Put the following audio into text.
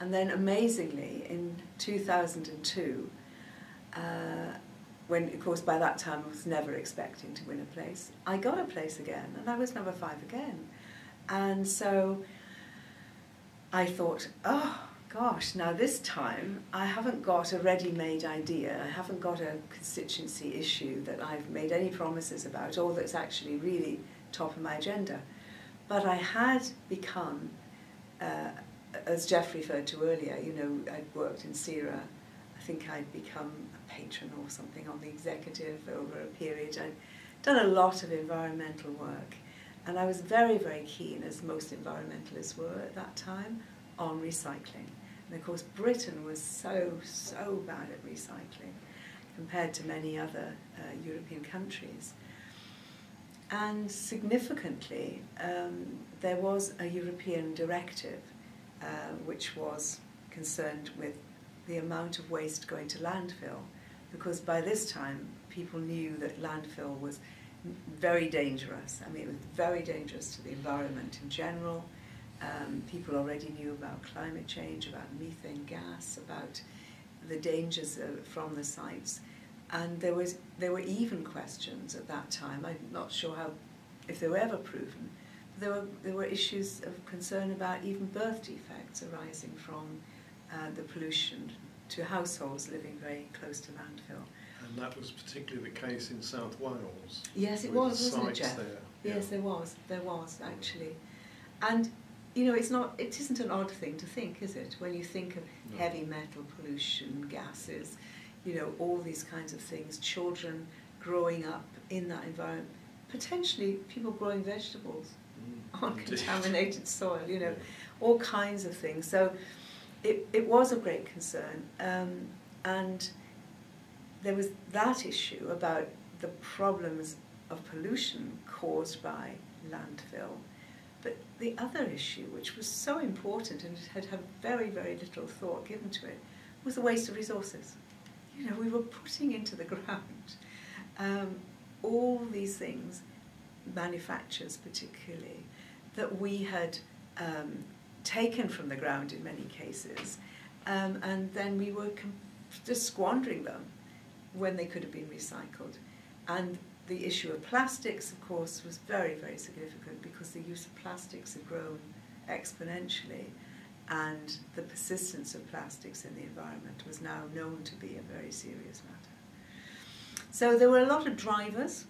And then amazingly, in 2002, uh, when of course by that time I was never expecting to win a place, I got a place again, and I was number five again. And so I thought, oh gosh, now this time I haven't got a ready-made idea, I haven't got a constituency issue that I've made any promises about or that's actually really top of my agenda. But I had become, uh, as Jeff referred to earlier, you know, I'd worked in SERA, I think I'd become a patron or something on the executive over a period. I'd done a lot of environmental work and I was very, very keen, as most environmentalists were at that time, on recycling. And of course, Britain was so, so bad at recycling compared to many other uh, European countries. And significantly, um, there was a European directive uh, which was concerned with the amount of waste going to landfill, because by this time people knew that landfill was very dangerous. I mean, it was very dangerous to the environment in general. Um, people already knew about climate change, about methane gas, about the dangers uh, from the sites. And there, was, there were even questions at that time, I'm not sure how, if they were ever proven, there were, there were issues of concern about even birth defects arising from uh, the pollution to households living very close to landfill. And that was particularly the case in South Wales. Yes, it was, wasn't it, Jeff? There. Yes, yeah. there was. There was actually, and you know, it's not. It isn't an odd thing to think, is it? When you think of no. heavy metal pollution, gases, you know, all these kinds of things. Children growing up in that environment, potentially people growing vegetables on contaminated soil. You know, all kinds of things. So, it it was a great concern, um, and there was that issue about the problems of pollution caused by landfill. But the other issue, which was so important and had had very, very little thought given to it, was the waste of resources. You know, we were putting into the ground um, all these things, manufacturers particularly, that we had um, taken from the ground in many cases, um, and then we were just squandering them when they could have been recycled. And the issue of plastics, of course, was very, very significant because the use of plastics had grown exponentially and the persistence of plastics in the environment was now known to be a very serious matter. So there were a lot of drivers